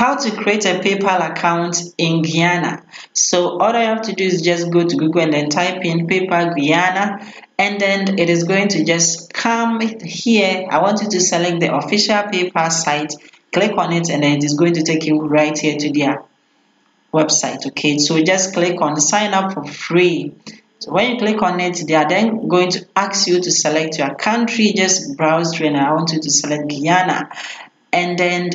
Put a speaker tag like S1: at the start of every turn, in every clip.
S1: how to create a PayPal account in Guyana. So all I have to do is just go to Google and then type in PayPal Guyana and then it is going to just come here. I want you to select the official PayPal site, click on it and then it is going to take you right here to their website. Okay, so just click on sign up for free. So when you click on it, they are then going to ask you to select your country. Just browse through and I want you to select Guyana. And then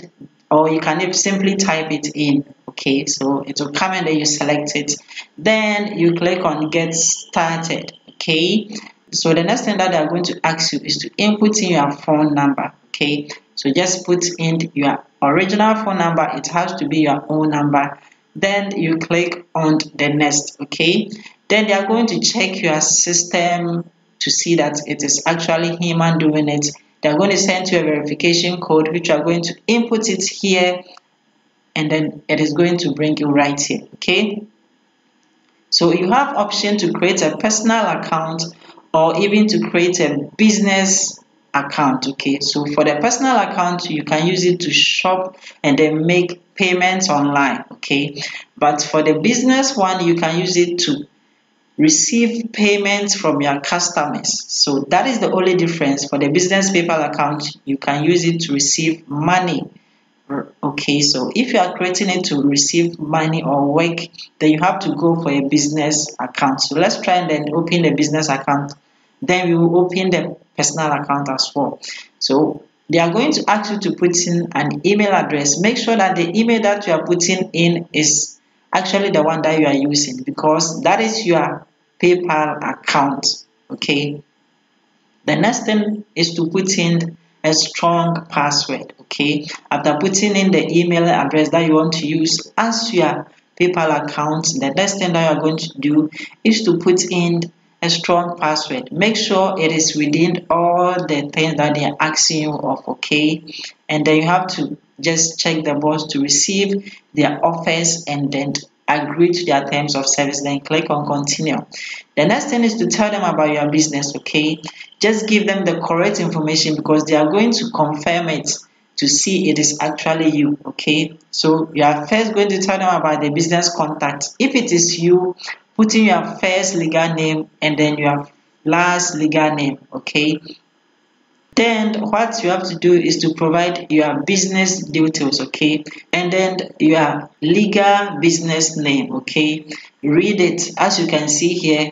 S1: or you can simply type it in okay? So it will come and then you select it. Then you click on get started okay? So the next thing that they are going to ask you is to input in your phone number okay? So just put in your original phone number. It has to be your own number. Then you click on the next okay? Then they are going to check your system to see that it is actually human doing it they're going to send you a verification code which you are going to input it here and then it is going to bring you right here okay? So you have option to create a personal account or even to create a business account okay? So for the personal account you can use it to shop and then make payments online okay? But for the business one you can use it to receive payments from your customers. So that is the only difference for the business PayPal account. You can use it to receive money. Okay, so if you are creating it to receive money or work, then you have to go for a business account. So let's try and then open the business account. Then we will open the personal account as well. So they are going to ask you to put in an email address. Make sure that the email that you are putting in is actually the one that you are using because that is your PayPal account. Okay. The next thing is to put in a strong password. Okay. After putting in the email address that you want to use as your PayPal account, the next thing that you are going to do is to put in a strong password. Make sure it is within all the things that they are asking you of, okay? And then you have to just check the box to receive their offers and then agree to their terms of service. Then click on continue. The next thing is to tell them about your business okay? Just give them the correct information because they are going to confirm it to see it is actually you okay? So you are first going to tell them about the business contact. If it is you put in your first legal name and then your last legal name okay then what you have to do is to provide your business details okay? And then your legal business name okay? Read it. As you can see here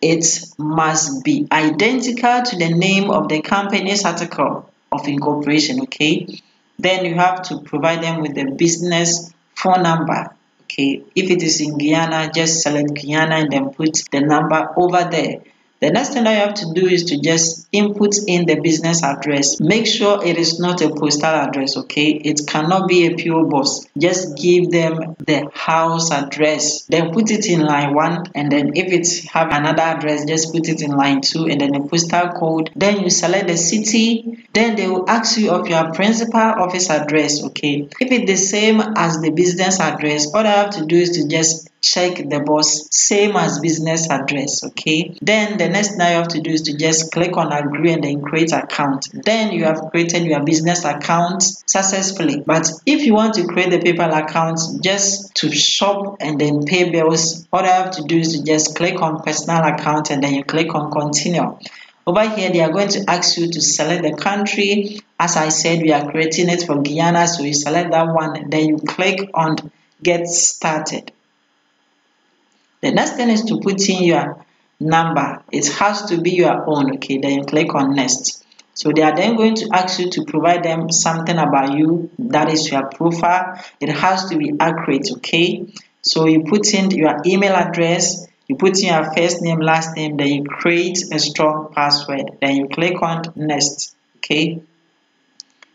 S1: it must be identical to the name of the company's article of incorporation okay? Then you have to provide them with the business phone number okay? If it is in Guyana just select Guyana and then put the number over there the next thing you have to do is to just input in the business address. Make sure it is not a postal address, okay? It cannot be a PO box. Just give them the house address. Then put it in line one, and then if it have another address, just put it in line two, and then the postal code. Then you select the city. Then they will ask you of your principal office address, okay? If it's the same as the business address, all I have to do is to just check the box same as business address okay then the next thing you have to do is to just click on agree and then create account then you have created your business account successfully but if you want to create the PayPal account just to shop and then pay bills all I have to do is to just click on personal account and then you click on continue over here, they are going to ask you to select the country. As I said, we are creating it for Guyana, so you select that one, then you click on get started. The next thing is to put in your number. It has to be your own, okay? Then click on next. So they are then going to ask you to provide them something about you. That is your profile. It has to be accurate, okay? So you put in your email address, you put in your first name, last name, then you create a strong password. Then you click on next, okay?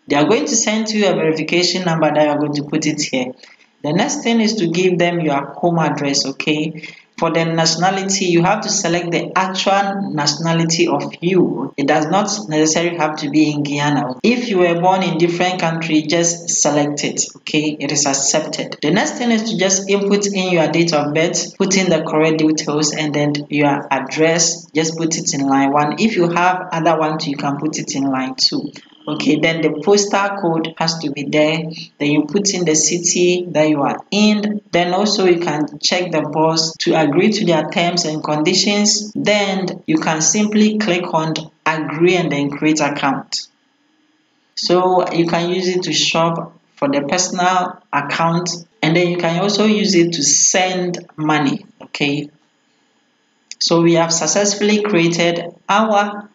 S1: They are going to send you a verification number that you are going to put it here. The next thing is to give them your home address, okay? For the nationality, you have to select the actual nationality of you. It does not necessarily have to be in Guyana. If you were born in different country, just select it, okay? It is accepted. The next thing is to just input in your date of birth, put in the correct details, and then your address, just put it in line one. If you have other ones, you can put it in line two. Okay then the postal code has to be there then you put in the city that you are in. Then also you can check the boss to agree to their terms and conditions. Then you can simply click on agree and then create account. So you can use it to shop for the personal account and then you can also use it to send money okay? So we have successfully created our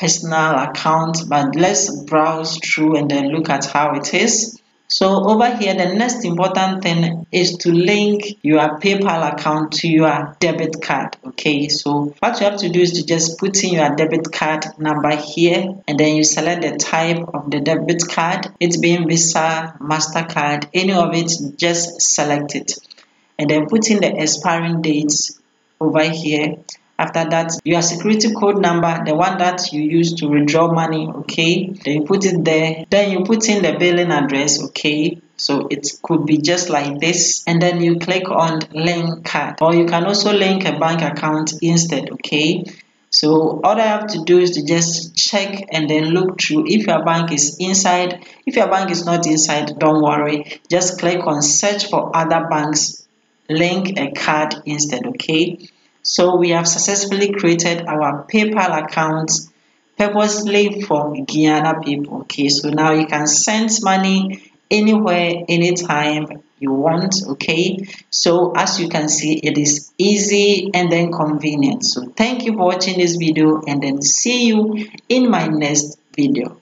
S1: personal account but let's browse through and then look at how it is so over here, the next important thing is to link your PayPal account to your debit card. Okay, so what you have to do is to just put in your debit card number here and then you select the type of the debit card. It's being Visa, MasterCard, any of it, just select it. And then put in the expiring dates over here after that, your security code number, the one that you use to withdraw money, okay? Then you put it there. Then you put in the billing address, okay? So it could be just like this. And then you click on link card. Or you can also link a bank account instead, okay? So all I have to do is to just check and then look through if your bank is inside. If your bank is not inside, don't worry. Just click on search for other banks, link a card instead, okay? So we have successfully created our PayPal account purposely for Guyana people. Okay, so now you can send money anywhere, anytime you want. Okay, so as you can see, it is easy and then convenient. So thank you for watching this video and then see you in my next video.